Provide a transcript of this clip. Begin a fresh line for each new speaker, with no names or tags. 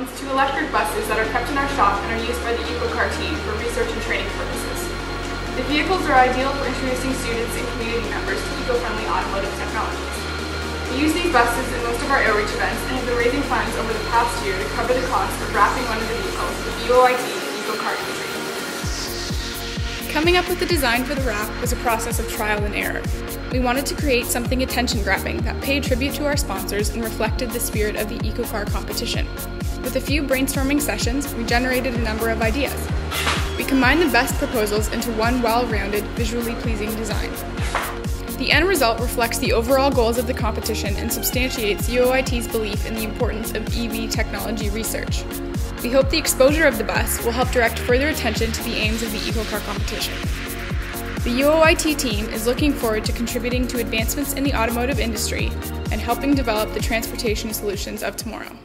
owns two electric buses that are kept in our shop and are used by the EcoCar team for research and training purposes. The vehicles are ideal for introducing students and community members to eco-friendly automotive technologies. We use these buses in most of our outreach events and have been raising funds over the past year to cover the cost of wrapping one of the vehicles with UOIT EcoCar imagery.
Coming up with the design for the wrap was a process of trial and error. We wanted to create something attention grabbing that paid tribute to our sponsors and reflected the spirit of the EcoCar competition. With a few brainstorming sessions, we generated a number of ideas. We combined the best proposals into one well rounded, visually pleasing design. The end result reflects the overall goals of the competition and substantiates UOIT's belief in the importance of EV technology research. We hope the exposure of the bus will help direct further attention to the aims of the EcoCar competition. The UOIT team is looking forward to contributing to advancements in the automotive industry and helping develop the transportation solutions of tomorrow.